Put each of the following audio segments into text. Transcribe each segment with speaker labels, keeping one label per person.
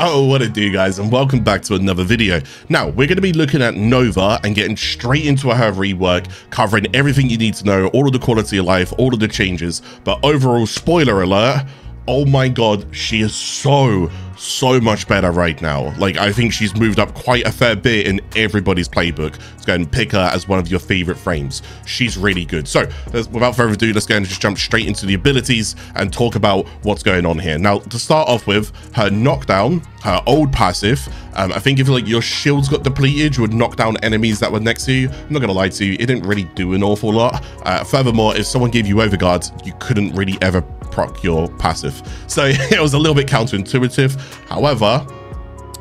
Speaker 1: Yo, what it do guys and welcome back to another video. Now, we're going to be looking at Nova and getting straight into her rework, covering everything you need to know, all of the quality of life, all of the changes, but overall, spoiler alert, oh my god, she is so, so much better right now. Like, I think she's moved up quite a fair bit in everybody's playbook to go and pick her as one of your favorite frames. She's really good. So, without further ado, let's go and just jump straight into the abilities and talk about what's going on here. Now, to start off with, her knockdown, her old passive, um, I think if like your shields got depleted, you would knock down enemies that were next to you. I'm not gonna lie to you, it didn't really do an awful lot. Uh, furthermore, if someone gave you overguards, you couldn't really ever proc your passive. So it was a little bit counterintuitive. However,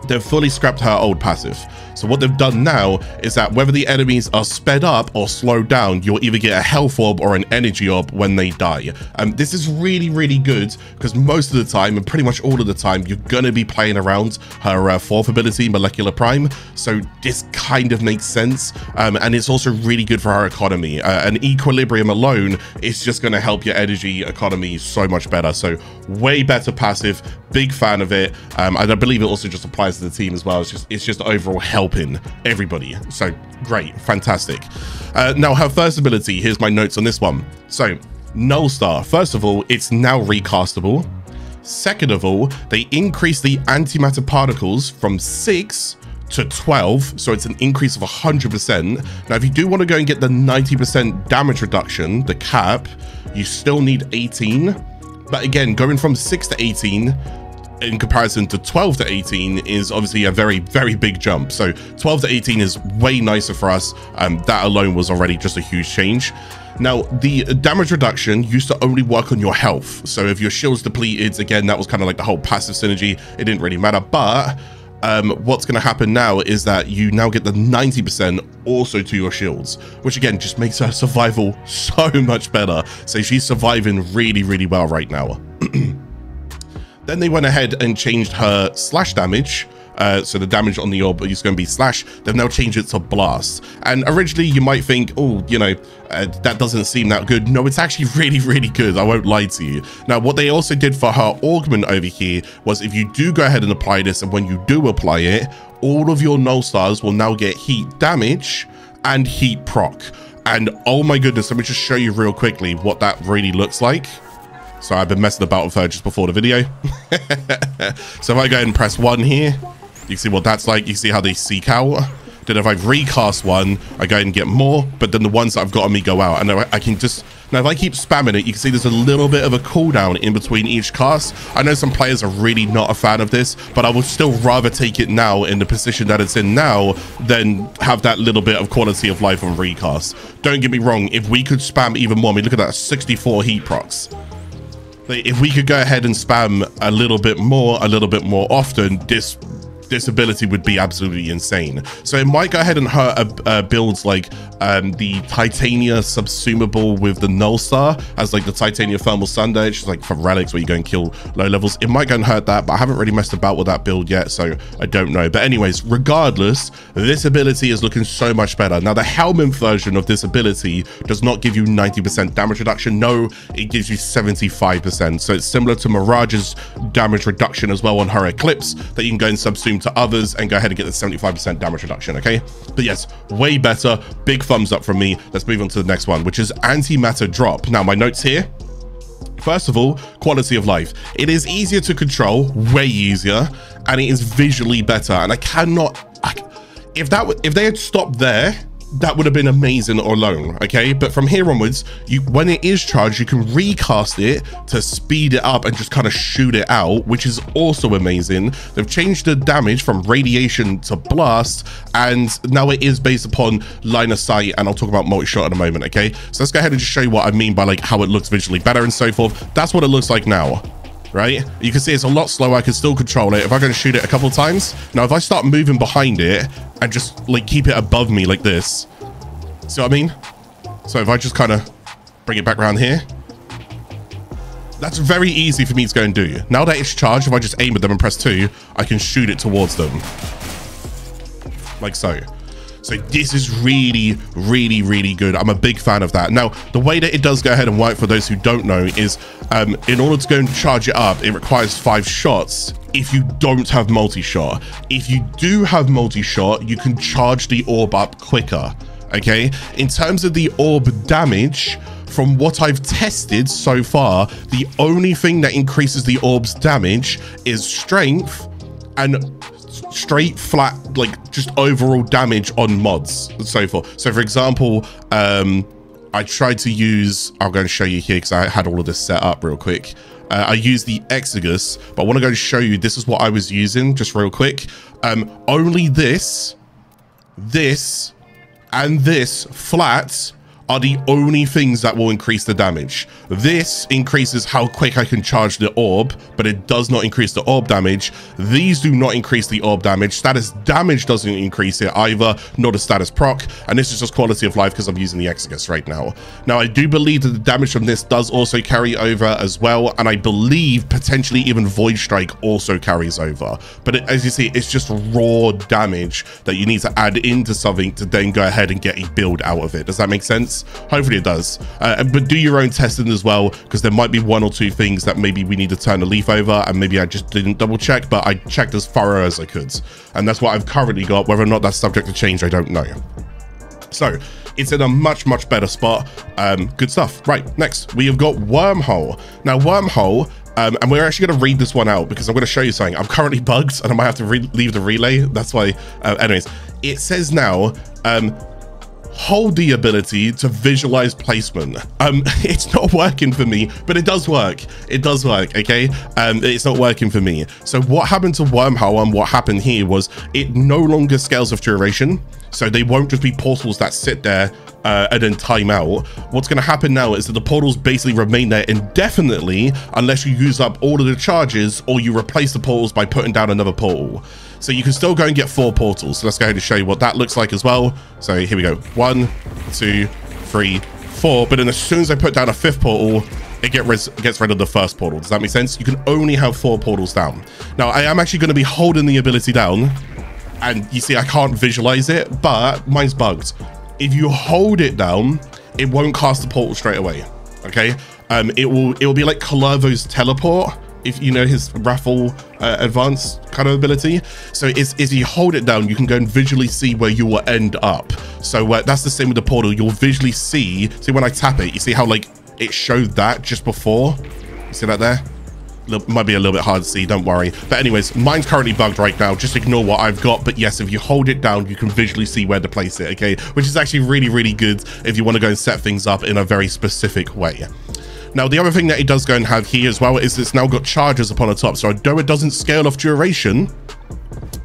Speaker 1: they've fully scrapped her old passive. So what they've done now is that whether the enemies are sped up or slowed down, you'll either get a health orb or an energy orb when they die. Um, this is really, really good because most of the time, and pretty much all of the time, you're going to be playing around her uh, fourth ability, Molecular Prime. So this kind of makes sense. Um, and it's also really good for her economy. Uh, an Equilibrium alone is just going to help your energy economy so much better. So way better passive, big fan of it. Um, and I believe it also just applies the team as well. It's just, it's just overall helping everybody. So great, fantastic. Uh, now her first ability, here's my notes on this one. So Null Star, first of all, it's now recastable. Second of all, they increase the antimatter particles from six to 12 so it's an increase of 100% now if you do want to go and get the 90% damage reduction the cap you still need 18 but again going from 6 to 18 in comparison to 12 to 18 is obviously a very, very big jump. So 12 to 18 is way nicer for us. Um, that alone was already just a huge change. Now, the damage reduction used to only work on your health. So if your shield's depleted, again, that was kind of like the whole passive synergy. It didn't really matter. But um, what's going to happen now is that you now get the 90% also to your shields, which again, just makes her survival so much better. So she's surviving really, really well right now. Then they went ahead and changed her slash damage. Uh, so the damage on the orb is going to be slash. They've now changed it to blast. And originally you might think, oh, you know, uh, that doesn't seem that good. No, it's actually really, really good. I won't lie to you. Now, what they also did for her augment over here was if you do go ahead and apply this, and when you do apply it, all of your null stars will now get heat damage and heat proc. And oh my goodness, let me just show you real quickly what that really looks like. So I've been messing about with her just before the video. so if I go ahead and press one here, you can see what that's like. You see how they seek out. Then if I recast one, I go and get more, but then the ones that I've got on me go out. And I can just, now if I keep spamming it, you can see there's a little bit of a cooldown in between each cast. I know some players are really not a fan of this, but I would still rather take it now in the position that it's in now than have that little bit of quality of life on recast. Don't get me wrong, if we could spam even more, I mean, look at that, 64 heat procs if we could go ahead and spam a little bit more, a little bit more often, this this ability would be absolutely insane. So it might go ahead and hurt uh, uh, builds like um, the Titania subsumable with the Null Star as like the Titania Thermal Sunder, which is like for relics where you go and kill low levels. It might go and hurt that, but I haven't really messed about with that build yet, so I don't know. But anyways, regardless, this ability is looking so much better. Now the Helminth version of this ability does not give you 90% damage reduction. No, it gives you 75%. So it's similar to Mirage's damage reduction as well on her Eclipse that you can go and subsume to others and go ahead and get the 75% damage reduction, okay? But yes, way better. Big thumbs up from me. Let's move on to the next one, which is antimatter drop. Now, my notes here. First of all, quality of life. It is easier to control, way easier, and it is visually better. And I cannot, I, if that if they had stopped there, that would have been amazing alone okay? But from here onwards you when it is charged you can recast it to speed it up and just kind of shoot it out which is also amazing. They've changed the damage from radiation to blast and now it is based upon line of sight and i'll talk about multi-shot in a moment okay? So let's go ahead and just show you what i mean by like how it looks visually better and so forth. That's what it looks like now right? You can see it's a lot slower. I can still control it. If I to shoot it a couple times, now if I start moving behind it and just like keep it above me like this, see what I mean? So if I just kind of bring it back around here, that's very easy for me to go and do. Now that it's charged, if I just aim at them and press two, I can shoot it towards them. Like so. So this is really, really, really good. I'm a big fan of that. Now, the way that it does go ahead and work for those who don't know is um, in order to go and charge it up, it requires five shots if you don't have multi-shot. If you do have multi-shot, you can charge the orb up quicker, okay? In terms of the orb damage, from what I've tested so far, the only thing that increases the orb's damage is strength and straight flat like just overall damage on mods and so forth so for example um i tried to use i'm going to show you here because i had all of this set up real quick uh, I use the Exiguus, but I want to go and show you this is what I was using just real quick. Um, only this, this, and this flat are the only things that will increase the damage. This increases how quick I can charge the orb, but it does not increase the orb damage. These do not increase the orb damage. Status damage doesn't increase it either, nor the status proc. And this is just quality of life because I'm using the Exiguus right now. Now, I do believe that the damage from this does also carry over as well. And I believe potentially even Void Strike also carries over. But it, as you see, it's just raw damage that you need to add into something to then go ahead and get a build out of it. Does that make sense? Hopefully it does. Uh, but do your own testing as well, because there might be one or two things that maybe we need to turn a leaf over, and maybe I just didn't double check, but I checked as thorough as I could. And that's what I've currently got. Whether or not that's subject to change, I don't know. So it's in a much, much better spot. Um, good stuff. Right, next, we have got Wormhole. Now, Wormhole um, and we're actually going to read this one out because I'm going to show you something. I'm currently bugged and I might have to leave the relay. That's why, uh, anyways, it says now, um, hold the ability to visualize placement. Um, it's not working for me, but it does work. It does work, okay? Um, it's not working for me. So what happened to Wormhole and what happened here was it no longer scales of duration. So they won't just be portals that sit there uh, and then time out. What's going to happen now is that the portals basically remain there indefinitely unless you use up all of the charges or you replace the portals by putting down another portal. So you can still go and get four portals. So let's go ahead and show you what that looks like as well. So here we go. One, two, three, four. But then as soon as I put down a fifth portal, it get rid, gets rid of the first portal. Does that make sense? You can only have four portals down. Now, I am actually going to be holding the ability down. And you see, I can't visualize it, but mine's bugged. If you hold it down, it won't cast the portal straight away. Okay? Um, it will it will be like Kullervo's teleport, if you know his Wrathful uh, advanced kind of ability. So if you hold it down, you can go and visually see where you will end up. So uh, that's the same with the portal. You'll visually see. See when I tap it, you see how like it showed that just before. You see that there? might be a little bit hard to see don't worry but anyways mine's currently bugged right now just ignore what i've got but yes if you hold it down you can visually see where to place it okay which is actually really really good if you want to go and set things up in a very specific way now, the other thing that it does go and have here as well is it's now got charges upon the top. So though it doesn't scale off duration,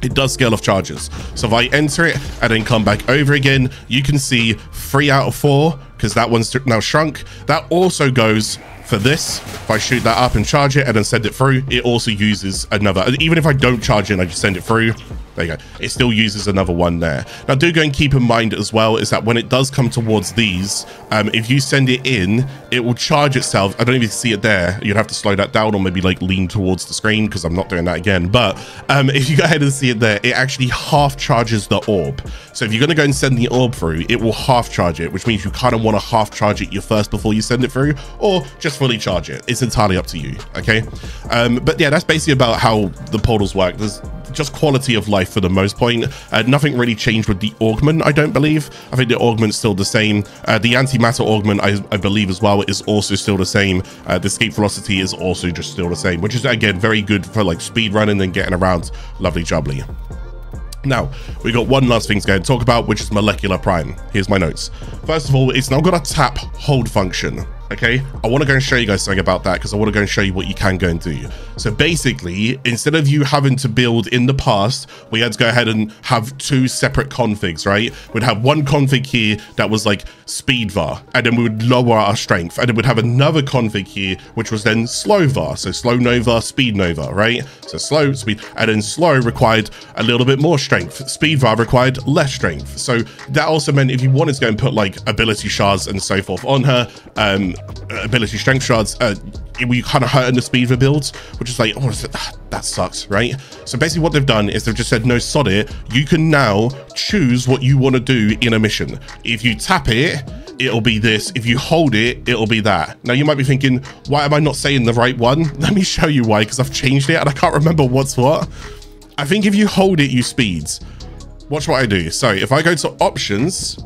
Speaker 1: it does scale off charges. So if I enter it and then come back over again, you can see three out of four because that one's now shrunk. That also goes for this. If I shoot that up and charge it and then send it through, it also uses another. Even if I don't charge it and I just send it through, there you go. It still uses another one there. Now, do go and keep in mind as well is that when it does come towards these, um, if you send it in, it will charge itself. I don't even see it there. You'd have to slow that down or maybe like lean towards the screen because I'm not doing that again. But um, if you go ahead and see it there, it actually half charges the orb. So if you're going to go and send the orb through, it will half charge it, which means you kind of want to half charge it your first before you send it through or just fully charge it. It's entirely up to you. Okay. Um, but yeah, that's basically about how the portals work. There's just quality of life for the most point. Uh, nothing really changed with the augment, I don't believe. I think the augment's still the same. Uh, the antimatter augment, I, I, believe as well, is also still the same. Uh, the escape velocity is also just still the same, which is again very good for like speed running and getting around. Lovely jubbly. Now, we got one last thing to go and talk about, which is Molecular Prime. Here's my notes. First of all, it's now got a tap hold function okay? I want to go and show you guys something about that because i want to go and show you what you can go and do. So basically instead of you having to build in the past we had to go ahead and have two separate configs right? We'd have one config here that was like speed var and then we would lower our strength and then we'd have another config here which was then slow var. So slow nova speed nova right? So slow speed and then slow required a little bit more strength. Speed var required less strength. So that also meant if you wanted to go and put like ability shards and so forth on her um ability strength shards, uh, we kind of hurt in the speed of builds, which is like, oh, that sucks, right? So basically what they've done is they've just said, no, sod it. You can now choose what you want to do in a mission. If you tap it, it'll be this. If you hold it, it'll be that. Now you might be thinking, why am I not saying the right one? Let me show you why, because I've changed it and I can't remember what's what. I think if you hold it, you speeds. Watch what I do. So if I go to options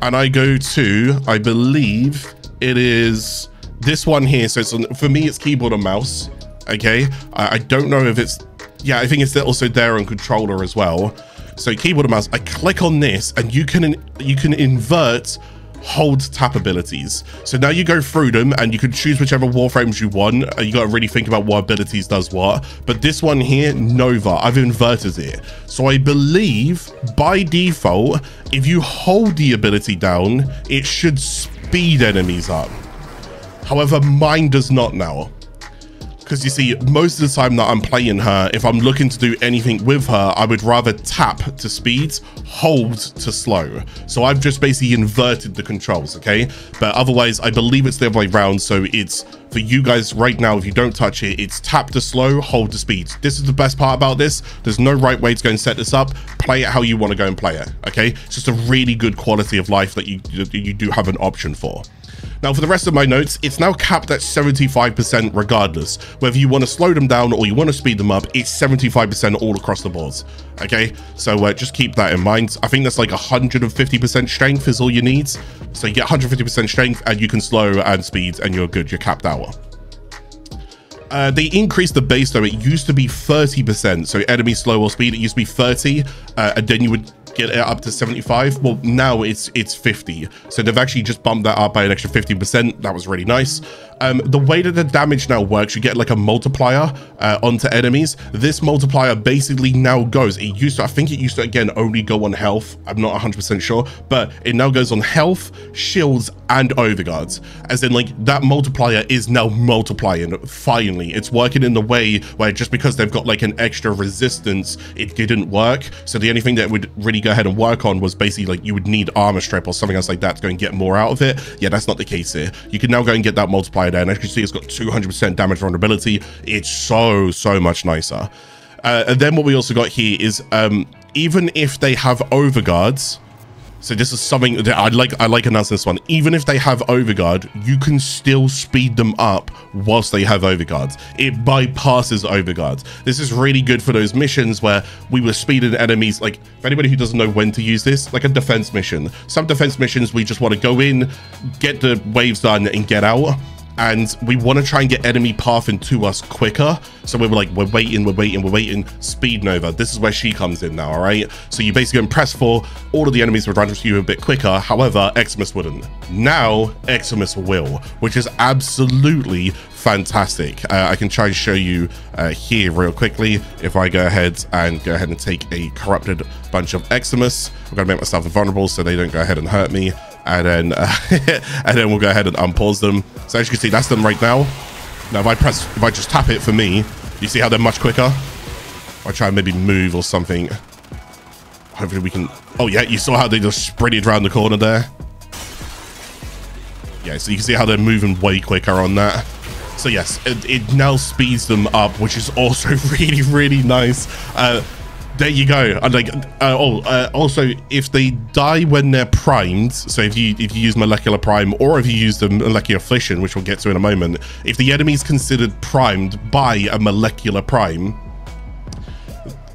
Speaker 1: and I go to, I believe it is this one here. So it's on, for me, it's keyboard and mouse. Okay. I, I don't know if it's, yeah, I think it's also there on controller as well. So keyboard and mouse, I click on this and you can, you can invert hold tap abilities. So now you go through them and you can choose whichever warframes you want. Uh, you got to really think about what abilities does what. But this one here, Nova, I've inverted it. So I believe by default, if you hold the ability down, it should speed enemies up. However, mine does not now because you see, most of the time that I'm playing her, if I'm looking to do anything with her, I would rather tap to speeds, hold to slow. So I've just basically inverted the controls, okay? But otherwise, I believe it's the other way around. So it's for you guys right now, if you don't touch it, it's tap to slow, hold to speeds. This is the best part about this. There's no right way to go and set this up. Play it how you want to go and play it, okay? It's just a really good quality of life that you, you do have an option for. Now, for the rest of my notes, it's now capped at 75% regardless. Whether you want to slow them down or you want to speed them up, it's 75% all across the boards. Okay, so uh, just keep that in mind. I think that's like 150% strength is all you need. So you get 150% strength and you can slow and speed and you're good. You're capped out. Uh, they increased the base though. It used to be 30%. So enemy slow or speed, it used to be 30. Uh, and then you would get it up to 75 well now it's it's 50 so they've actually just bumped that up by an extra 50%. that was really nice um, the way that the damage now works you get like a multiplier uh, onto enemies. This multiplier basically now goes it used to i think it used to again only go on health. I'm not 100 percent sure but it now goes on health shields and overguards. As in like that multiplier is now multiplying finally. It's working in the way where just because they've got like an extra resistance it didn't work. So the only thing that would really go ahead and work on was basically like you would need armor strip or something else like that to go and get more out of it. Yeah, that's not the case here. You can now go and get that multiplier And as you can see, it's got 200% damage vulnerability. It's so, so much nicer. Uh, and then what we also got here is um, even if they have overguards, so this is something that I like. I like announcing this one. Even if they have overguard, you can still speed them up whilst they have overguards. It bypasses overguards. This is really good for those missions where we were speeding enemies. Like for anybody who doesn't know when to use this, like a defense mission. Some defense missions we just want to go in, get the waves done, and get out and we want to try and get enemy pathing to us quicker. So we were like, we're waiting, we're waiting, we're waiting. Speed Nova. This is where she comes in now, all right? So you basically press for all of the enemies would run to you a bit quicker. However, Eximus wouldn't. Now, Eximus will, which is absolutely fantastic. Uh, I can try and show you uh, here real quickly. If I go ahead and go ahead and take a corrupted bunch of Eximus, I'm to make myself invulnerable so they don't go ahead and hurt me and then uh, and then we'll go ahead and unpause them. So as you can see, that's them right now. Now, if I press, if I just tap it for me, you see how they're much quicker. I try and maybe move or something. Hopefully we can. Oh yeah, you saw how they just sprinted around the corner there. Yeah, so you can see how they're moving way quicker on that. So yes, it, it now speeds them up, which is also really, really nice. Uh, there you go. And like, uh, oh, uh, also, if they die when they're primed, so if you if you use molecular prime or if you use the molecular fission, which we'll get to in a moment, if the enemy is considered primed by a molecular prime,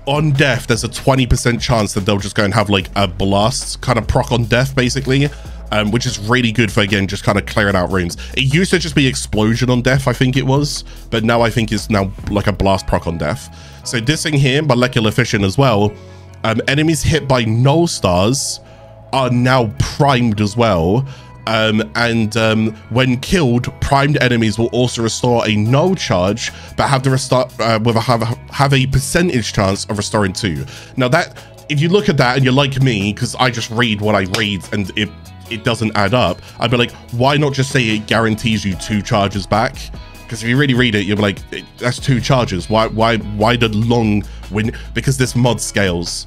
Speaker 1: on death, there's a 20% chance that they'll just go and have like a blast kind of proc on death, basically. Um, which is really good for again just kind of clearing out rooms. It used to just be explosion on death, I think it was, but now I think it's now like a blast proc on death. So this thing here, molecular fission as well, um, enemies hit by null stars are now primed as well. Um, and um, when killed, primed enemies will also restore a null charge, but have to restore uh, with a have, have a percentage chance of restoring two. Now that if you look at that and you're like me, because I just read what I read and it it doesn't add up, I'd be like, why not just say it guarantees you two charges back? Because if you really read it, you're like, that's two charges. Why, why, why did long win? Because this mod scales.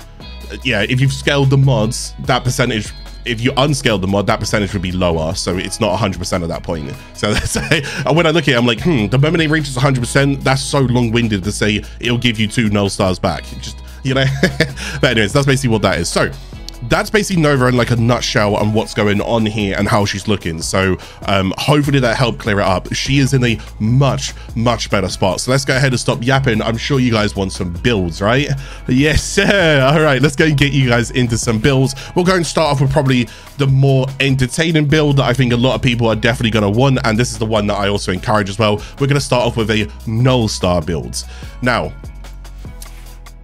Speaker 1: Yeah, if you've scaled the mods, that percentage if you unscaled the mod, that percentage would be lower. So it's not 100% at that point. So when I look at it, I'm like, hmm, the moment it reaches 100%, that's so long-winded to say it'll give you two null stars back. Just, you know. but anyways, that's basically what that is. So that's basically Nova in like a nutshell on what's going on here and how she's looking. So um, hopefully that helped clear it up. She is in a much, much better spot. So let's go ahead and stop yapping. I'm sure you guys want some builds, right? Yes, sir. All right, let's go and get you guys into some builds. We'll go and start off with probably the more entertaining build that I think a lot of people are definitely going to want. And this is the one that I also encourage as well. We're going to start off with a null star build. Now,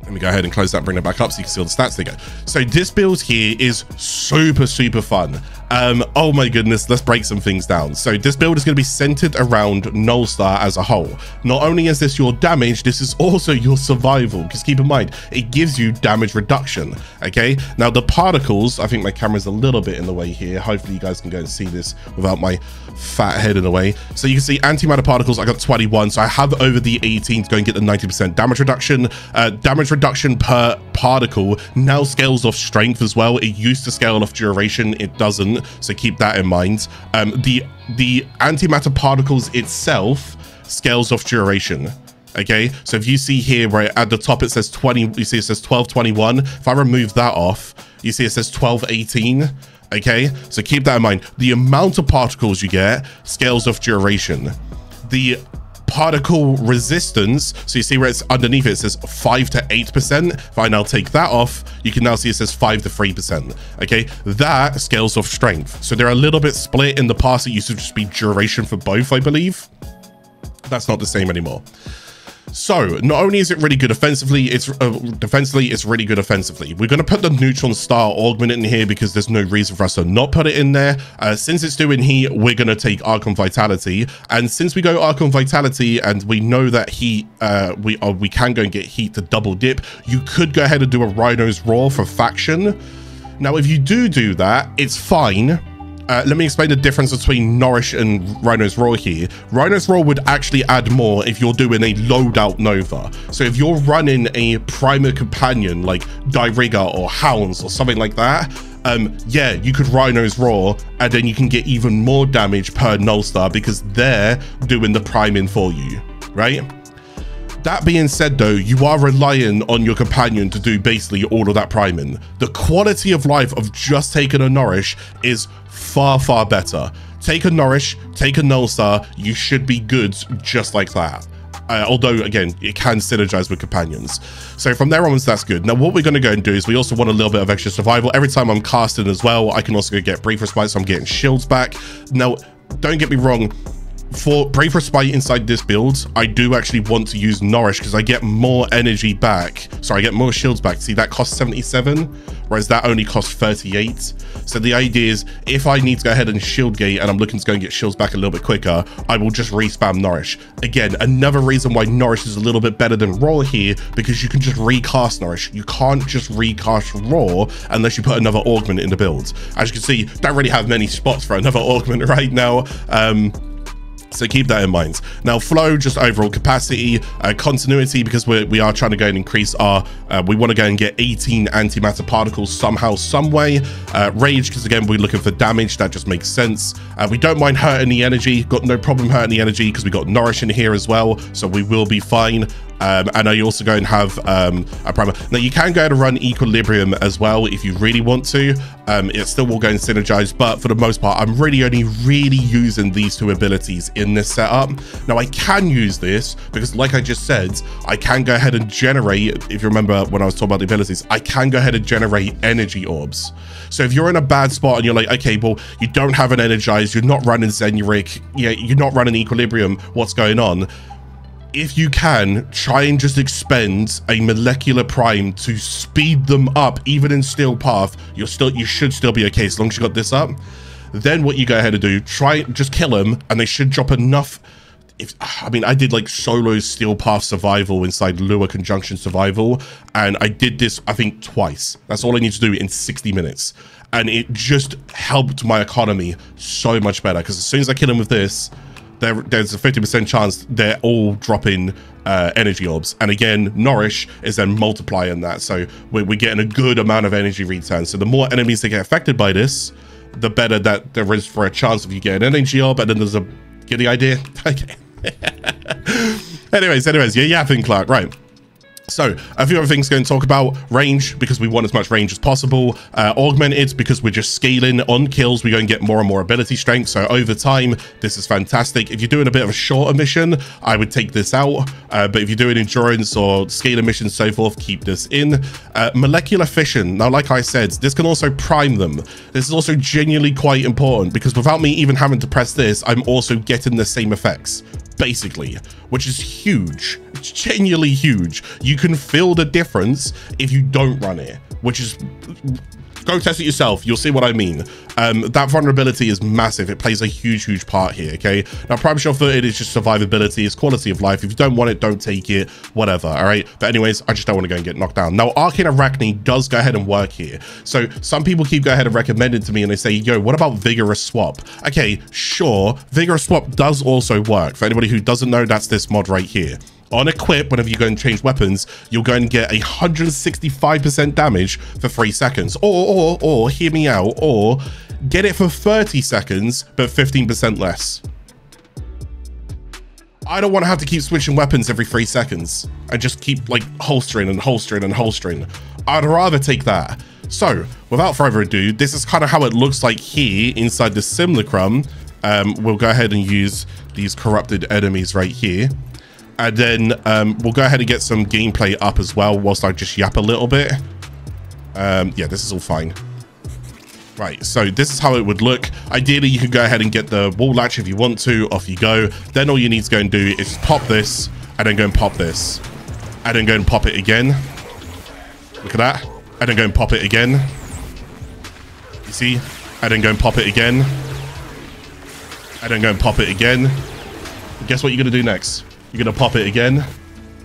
Speaker 1: let me go ahead and close that, bring it back up so you can see all the stats they go. So this build here is super, super fun. Um, oh my goodness, let's break some things down. So this build is going to be centered around Nullstar as a whole. Not only is this your damage, this is also your survival, because keep in mind, it gives you damage reduction, okay? Now the particles, I think my camera's a little bit in the way here. Hopefully you guys can go and see this without my fat head in the way. So you can see antimatter particles, I got 21, so I have over the 18 to go and get the 90% damage reduction. Uh, damage reduction per particle now scales off strength as well. It used to scale off duration, it doesn't so keep that in mind. Um, the the antimatter particles itself scales off duration. Okay, so if you see here right at the top it says 20, you see it says 1221. If I remove that off, you see it says 1218. Okay, so keep that in mind. The amount of particles you get scales off duration. The particle resistance. So you see where it's underneath it, it says 5 to 8%. If I now take that off, you can now see it says 5 to 3%. Okay, that scales off strength. So they're a little bit split in the past. It used to just be duration for both, I believe. That's not the same anymore. So not only is it really good offensively, it's uh, defensively, it's really good offensively. We're going to put the neutron star augment in here because there's no reason for us to not put it in there. Uh, since it's doing heat, we're going to take Archon Vitality. And since we go Archon Vitality and we know that heat, uh, we, uh, we can go and get heat to double dip, you could go ahead and do a Rhino's Roar for faction. Now, if you do do that, it's fine uh, let me explain the difference between Nourish and Rhino's Roar here. Rhino's Roar would actually add more if you're doing a loadout Nova. So if you're running a Primal Companion like Dirigga or Hounds or something like that, um, yeah, you could Rhino's Roar and then you can get even more damage per Null Star because they're doing the priming for you, right? That being said though, you are relying on your companion to do basically all of that priming. The quality of life of just taking a Nourish is far, far better. Take a Nourish, take a Null Star, you should be good just like that. Uh, although again it can synergize with companions so from there onwards that's good now what we're going to go and do is we also want a little bit of extra survival every time i'm casting as well i can also get brief respite so i'm getting shields back now don't get me wrong for Brief Respite inside this build, I do actually want to use Nourish because I get more energy back. Sorry, I get more shields back. See, that costs 77, whereas that only costs 38. So the idea is if I need to go ahead and shield gate and I'm looking to go and get shields back a little bit quicker, I will just respam Nourish. Again, another reason why Nourish is a little bit better than Roar here, because you can just recast Nourish. You can't just recast Roar unless you put another augment in the build. As you can see, don't really have many spots for another augment right now. Um, so keep that in mind. Now, flow, just overall capacity, uh, continuity, because we're, we are trying to go and increase our, uh, we want to go and get 18 antimatter particles somehow, some way. Uh, rage, because again, we're looking for damage. That just makes sense. Uh, we don't mind hurting the energy. Got no problem hurting the energy because we got nourish in here as well. So we will be fine. Um, and I also go and have um, a primer. Now you can go to run Equilibrium as well if you really want to. Um, it still will go and synergize, but for the most part, I'm really only really using these two abilities in this setup. Now I can use this because like I just said, I can go ahead and generate, if you remember when I was talking about the abilities, I can go ahead and generate energy orbs. So if you're in a bad spot and you're like, okay, well, you don't have an energized, you're not running Zenurik, yeah, you're not running Equilibrium, what's going on? If you can, try and just expend a molecular prime to speed them up, even in steel path. You're still, you should still be okay as long as you got this up. Then what you go ahead and do, try just kill them, and they should drop enough. If I mean, I did like solo steel path survival inside Lua conjunction survival, and I did this I think twice. That's all I need to do in 60 minutes, and it just helped my economy so much better. Because as soon as I kill him with this, there, there's a 50% chance they're all dropping uh, energy orbs. And again, Nourish is then multiplying that. So we're, we're, getting a good amount of energy return. So the more enemies that get affected by this, the better that there is for a chance of you getting an energy orb. And then there's a, get the idea? Okay. anyways, anyways, you're yapping, Clarke. Right. So a few other things going to talk about range because we want as much range as possible. Uh, augmented because we're just scaling on kills. We go and get more and more ability strength. So over time, this is fantastic. If you're doing a bit of a shorter mission, I would take this out. Uh, but if you're doing endurance or scaling missions, so forth, keep this in. Uh, molecular fission. Now, like I said, this can also prime them. This is also genuinely quite important because without me even having to press this, I'm also getting the same effects basically, which is huge. Genuinely huge. You can feel the difference if you don't run it, which is go test it yourself. You'll see what I mean. Um, that vulnerability is massive. It plays a huge, huge part here, okay? Now, Prime Sure Footed is just survivability. It's quality of life. If you don't want it, don't take it, whatever, all right? But anyways, I just don't want to go and get knocked down. Now, Arcane Arachne does go ahead and work here. So some people keep go ahead and recommend it to me and they say, yo, what about Vigorous Swap? Okay, sure. Vigorous Swap does also work. For anybody who doesn't know, that's this mod right here on equip, whenever you go and change weapons, you'll go and get 165% damage for three seconds. Or, or, or, hear me out, or get it for 30 seconds, but 15% less. I don't want to have to keep switching weapons every three seconds and just keep like holstering and holstering and holstering. I'd rather take that. So without further ado, this is kind of how it looks like here inside the simulacrum. Um, we'll go ahead and use these corrupted enemies right here. And then um, we'll go ahead and get some gameplay up as well whilst I just yap a little bit. Um, yeah, this is all fine. Right, so this is how it would look. Ideally, you can go ahead and get the wall latch if you want to. Off you go. Then all you need to go and do is pop this and then go and pop this. And then go and pop it again. Look at that. And then go and pop it again. You see? And then go and pop it again. And then go and pop it again. guess what you're going to do next? You're going to pop it again.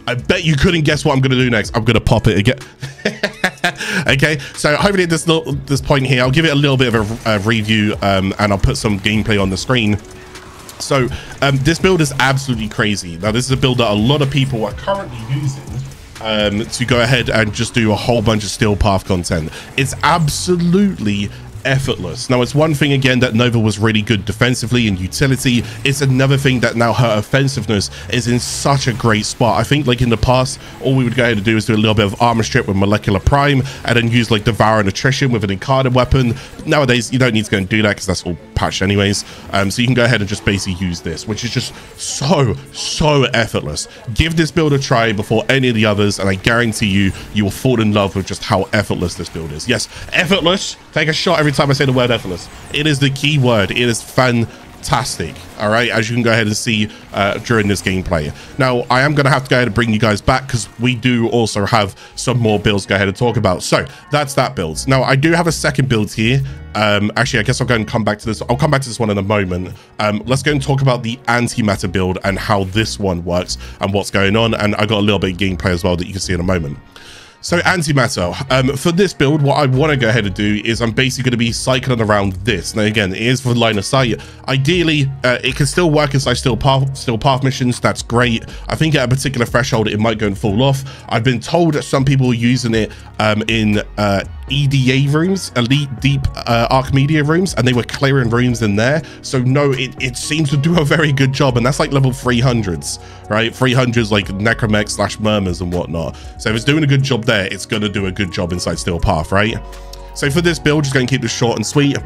Speaker 1: I bet you couldn't guess what I'm going to do next. I'm going to pop it again. okay, so hopefully at this, little, this point here, I'll give it a little bit of a, a review um, and I'll put some gameplay on the screen. So um, this build is absolutely crazy. Now, this is a build that a lot of people are currently using um, to go ahead and just do a whole bunch of steel path content. It's absolutely effortless. Now, it's one thing again that Nova was really good defensively and utility. It's another thing that now her offensiveness is in such a great spot. I think like in the past, all we would go ahead and do is do a little bit of armor strip with molecular prime and then use like devour and attrition with an incarnate weapon. Nowadays, you don't need to go and do that because that's all patched anyways. Um, so you can go ahead and just basically use this, which is just so, so effortless. Give this build a try before any of the others, and I guarantee you, you will fall in love with just how effortless this build is. Yes, effortless. Take a shot every every time I say the word effortless. It is the key word. It is fantastic. All right, as you can go ahead and see uh, during this gameplay. Now, I am going to have to go ahead and bring you guys back because we do also have some more builds go ahead and talk about. So that's that build. Now, I do have a second build here. Um, actually, I guess I'll go and come back to this. I'll come back to this one in a moment. Um, let's go and talk about the antimatter build and how this one works and what's going on. And I got a little bit of gameplay as well that you can see in a moment. So antimatter, um, for this build, what I want to go ahead and do is I'm basically going to be cycling around this. Now, again, it is for line of sight. Ideally, uh, it can still work inside steel path, steel path missions. That's great. I think at a particular threshold, it might go and fall off. I've been told that some people are using it um, in uh, EDA rooms, Elite Deep uh, Archimedea rooms, and they were clearing rooms in there. So no, it, it seems to do a very good job, and that's like level 300s, right? 300s like Necramech slash Murmurs and whatnot. So if it's doing a good job it's going to do a good job inside Steel Path, right? So for this build, just going to keep this short and sweet.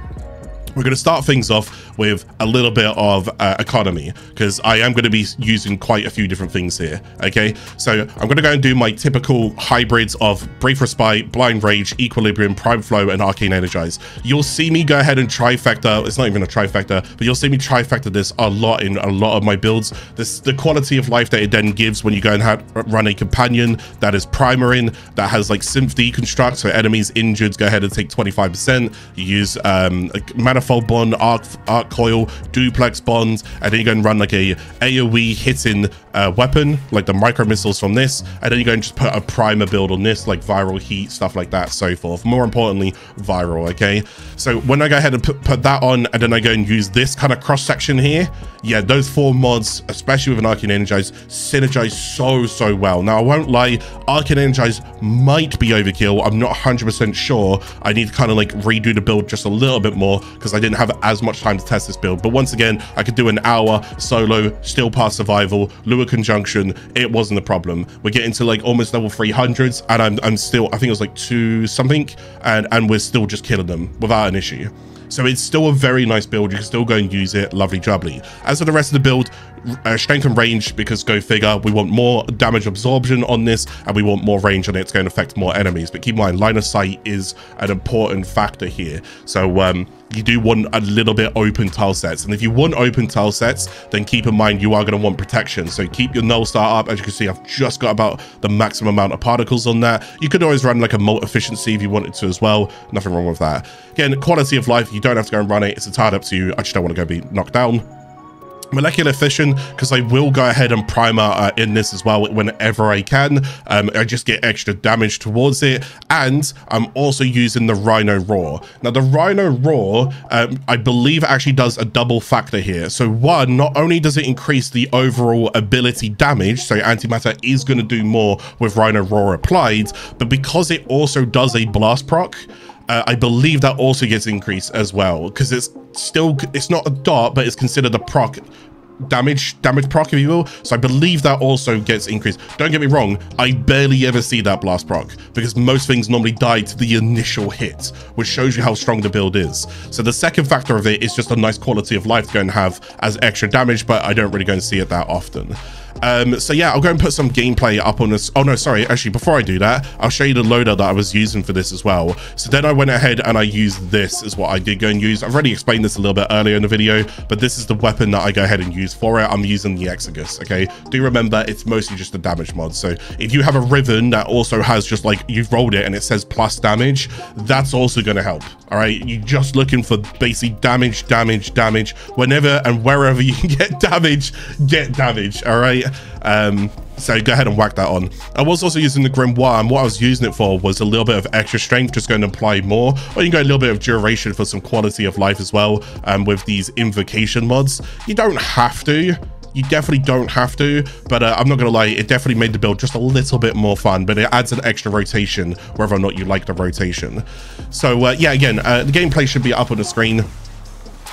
Speaker 1: We're going to start things off with a little bit of uh, economy because I am going to be using quite a few different things here. Okay, so I'm going to go and do my typical hybrids of Brief Respite, Blind Rage, Equilibrium, Prime Flow, and Arcane Energize. You'll see me go ahead and trifecta. It's not even a trifecta, but you'll see me trifecta this a lot in a lot of my builds. This the quality of life that it then gives when you go and have, run a companion that is primering, that has like synth deconstruct, so enemies injured go ahead and take 25%. You use um, manifold bond, arc, arc coil, duplex bonds, and then you go and run like a AoE hitting uh, weapon, like the micro missiles from this, and then you go and just put a primer build on this, like viral heat, stuff like that, so forth. More importantly, viral, okay? So when I go ahead and put, put that on, and then I go and use this kind of cross section here, yeah, those four mods, especially with an Arcane Energize, synergize so, so well. Now, I won't lie, Arcane Energize might be overkill. I'm not 100% sure. I need to kind of like redo the build just a little bit more because I didn't have as much time to test this build. But once again, I could do an hour solo, still pass survival, Lua Conjunction, it wasn't a problem. We're getting to like almost level 300s, and I'm, I'm still, I think it was like two something, and, and we're still just killing them without an issue. So it's still a very nice build. You can still go and use it. Lovely jubbly. As for the rest of the build, uh, strength and range, because go figure, we want more damage absorption on this, and we want more range on it. It's going to affect more enemies. But keep in mind, line of sight is an important factor here. So um, you do want a little bit open tile sets. And if you want open tile sets, then keep in mind you are going to want protection. So keep your null star up. As you can see, I've just got about the maximum amount of particles on that. You could always run like a molt efficiency if you wanted to as well. Nothing wrong with that. Again, quality of life, you don't have to go and run it. It's entirely up to you. I just don't want to go be knocked down molecular fission because I will go ahead and primer uh, in this as well whenever I can. Um, I just get extra damage towards it. And I'm also using the Rhino Roar. Now, the Rhino Roar, um, I believe actually does a double factor here. So one, not only does it increase the overall ability damage, so antimatter is going to do more with Rhino Roar applied, but because it also does a blast proc, uh, I believe that also gets increased as well because it's still it's not a dot, but it's considered a proc damage damage proc if you will. So i believe that also gets increased. Don't get me wrong i barely ever see that blast proc because most things normally die to the initial hit which shows you how strong the build is. So the second factor of it is just a nice quality of life to go and have as extra damage but i don't really go and see it that often um, so yeah, I'll go and put some gameplay up on this. Oh no, sorry. Actually, before I do that, I'll show you the loader that I was using for this as well. So then I went ahead and I used this is what I did go and use. I've already explained this a little bit earlier in the video, but this is the weapon that I go ahead and use for it. I'm using the Exiguus, okay? Do remember, it's mostly just a damage mod. So if you have a Riven that also has just like, you've rolled it and it says plus damage, that's also to help, all right? You're just looking for basic damage, damage, damage. Whenever and wherever you can get damage, get damage, all right? Um, so go ahead and whack that on. I was also using the Grimoire, and what I was using it for was a little bit of extra strength, just going to apply more. Or you can go a little bit of duration for some quality of life as well um, with these invocation mods. You don't have to. You definitely don't have to, but uh, I'm not going to lie, it definitely made the build just a little bit more fun, but it adds an extra rotation, whether or not you like the rotation. So uh, yeah, again, uh, the gameplay should be up on the screen.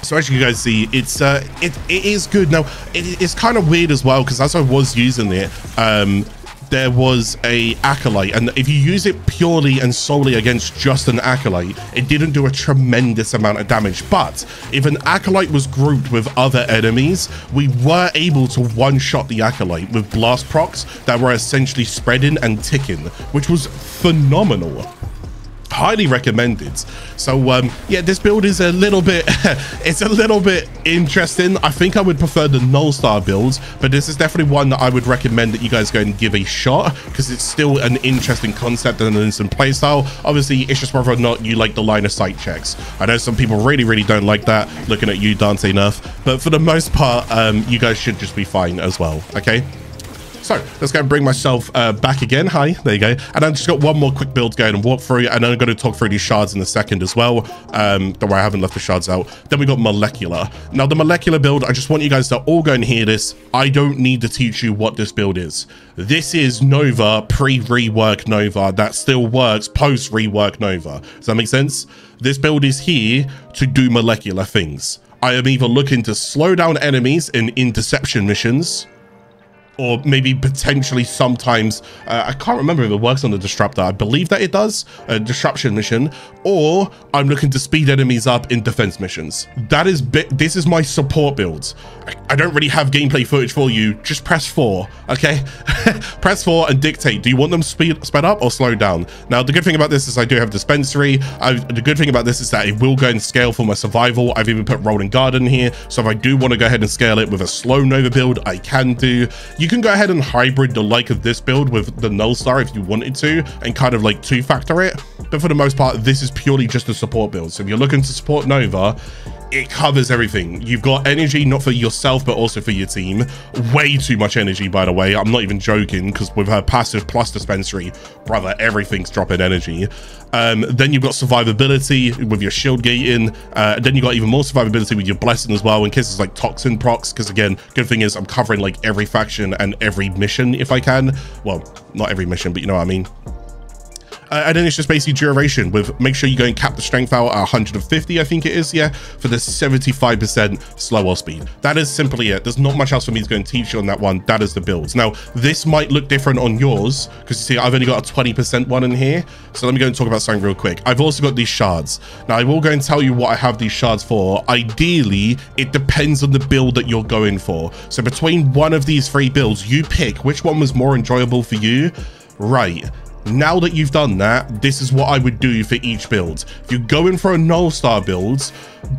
Speaker 1: So as you guys see, it's uh, it it is good. Now it, it's kind of weird as well because as I was using it, um, there was a acolyte, and if you use it purely and solely against just an acolyte, it didn't do a tremendous amount of damage. But if an acolyte was grouped with other enemies, we were able to one-shot the acolyte with blast procs that were essentially spreading and ticking, which was phenomenal highly recommended. So um yeah this build is a little bit it's a little bit interesting. I think i would prefer the null star builds but this is definitely one that i would recommend that you guys go and give a shot because it's still an interesting concept and an instant playstyle. Obviously it's just whether or not you like the line of sight checks. I know some people really really don't like that looking at you dante enough but for the most part um you guys should just be fine as well okay so let's go and bring myself uh, back again. Hi, there you go. And I've just got one more quick build going and walk through, and I'm going to talk through these shards in a second as well. Um, don't worry, I haven't left the shards out. Then we got molecular. Now the molecular build, I just want you guys to all go and hear this. I don't need to teach you what this build is. This is Nova pre-rework Nova that still works post-rework Nova. Does that make sense? This build is here to do molecular things. I am either looking to slow down enemies in interception missions, or maybe potentially sometimes uh, I can't remember if it works on the disruptor. I believe that it does a disruption mission, or I'm looking to speed enemies up in defense missions. That is this is my support builds. I, I don't really have gameplay footage for you. Just press four, okay? press four and dictate. Do you want them speed sped up or slowed down? Now the good thing about this is I do have dispensary. I, the good thing about this is that it will go and scale for my survival. I've even put rolling garden here, so if I do want to go ahead and scale it with a slow Nova build, I can do. You can go ahead and hybrid the like of this build with the null star if you wanted to and kind of like two factor it. But for the most part, this is purely just a support build. So if you're looking to support Nova, it covers everything. You've got energy, not for yourself, but also for your team. Way too much energy, by the way. I'm not even joking, because with her passive plus dispensary, brother, everything's dropping energy. Um, then you've got survivability with your shield gating. Uh, then you got even more survivability with your blessing as well in cases like toxin procs. Because again, good thing is I'm covering like every faction and every mission if I can. Well, not every mission, but you know what I mean. Uh, and then it's just basically duration with make sure you go and cap the strength out at 150, I think it is, yeah, for the 75% slow wall speed. That is simply it. There's not much else for me to go and teach you on that one. That is the builds. Now, this might look different on yours because you see, I've only got a 20% one in here. So let me go and talk about something real quick. I've also got these shards. Now, I will go and tell you what I have these shards for. Ideally, it depends on the build that you're going for. So between one of these three builds, you pick which one was more enjoyable for you. Right. Now that you've done that, this is what I would do for each build. If you're going for a null star build,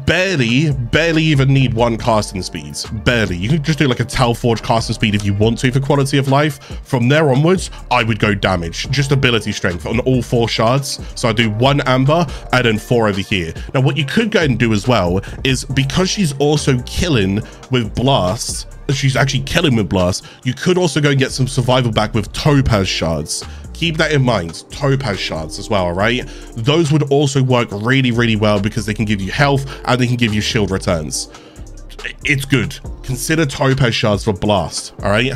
Speaker 1: barely, barely even need one casting speeds. Barely. You can just do like a Tauforged casting speed if you want to for quality of life. From there onwards, I would go damage, just ability strength on all four shards. So I do one amber and then four over here. Now, what you could go and do as well is because she's also killing with blast, she's actually killing with blast, you could also go and get some survival back with topaz shards keep that in mind. Topaz shards as well all right those would also work really really well because they can give you health and they can give you shield returns. It's good. Consider topaz shards for blast all right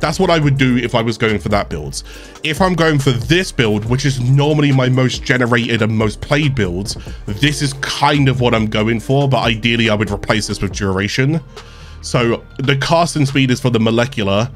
Speaker 1: that's what I would do if I was going for that build. If I'm going for this build, which is normally my most generated and most played builds, this is kind of what I'm going for, but ideally I would replace this with duration. So the casting speed is for the molecular,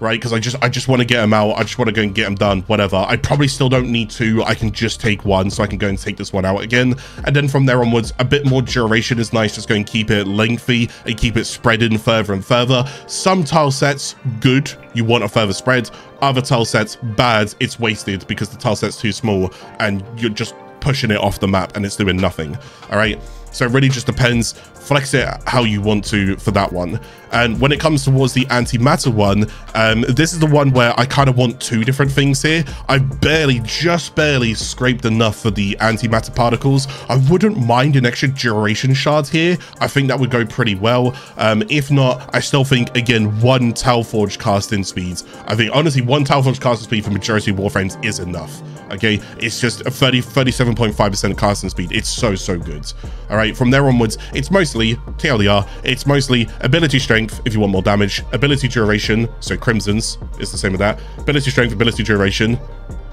Speaker 1: right? Because I just I just want to get them out. I just want to go and get them done, whatever. I probably still don't need to. I can just take one, so I can go and take this one out again. And then from there onwards, a bit more duration is nice. Just go and keep it lengthy and keep it spreading further and further. Some tile sets, good. You want a further spread. Other tile sets, bad. It's wasted because the tile set's too small and you're just pushing it off the map and it's doing nothing. All right. So it really just depends. Flex it how you want to for that one. And when it comes towards the antimatter one, um, this is the one where I kind of want two different things here. I barely, just barely scraped enough for the antimatter particles. I wouldn't mind an extra duration shard here. I think that would go pretty well. Um, if not, I still think, again, one Tauforged casting speeds. I think, honestly, one Tauforged casting speed for majority of Warframes is enough okay it's just a 30 37.5 percent casting speed it's so so good all right from there onwards it's mostly tldr it's mostly ability strength if you want more damage ability duration so crimson's is the same with that ability strength ability duration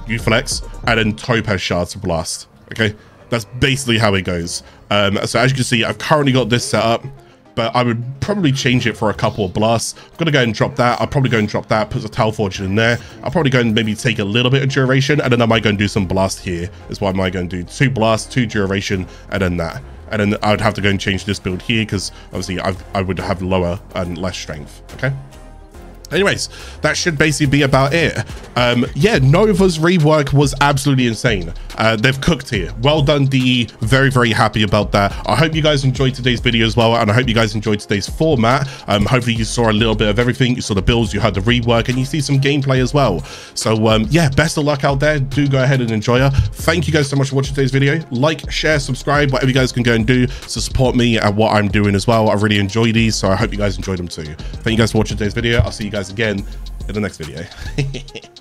Speaker 1: you flex and then topaz shards to blast okay that's basically how it goes um so as you can see i've currently got this set up but I would probably change it for a couple of blasts. I'm going to go and drop that. I'll probably go and drop that, put the Tauforged in there. I'll probably go and maybe take a little bit of duration, and then I might go and do some blast here. Is what I might go and do. Two blasts, two duration, and then that. And then I would have to go and change this build here, because obviously I've, I would have lower and less strength, okay? Anyways, that should basically be about it. Um, yeah, Nova's rework was absolutely insane. Uh, they've cooked here. Well done, DE. Very, very happy about that. I hope you guys enjoyed today's video as well, and I hope you guys enjoyed today's format. Um, hopefully you saw a little bit of everything. You saw the builds, you heard the rework, and you see some gameplay as well. So um, yeah, best of luck out there. Do go ahead and enjoy. Thank you guys so much for watching today's video. Like, share, subscribe, whatever you guys can go and do to support me and what I'm doing as well. I really enjoy these, so I hope you guys enjoyed them too. Thank you guys for watching today's video. I'll see you guys again in the next video.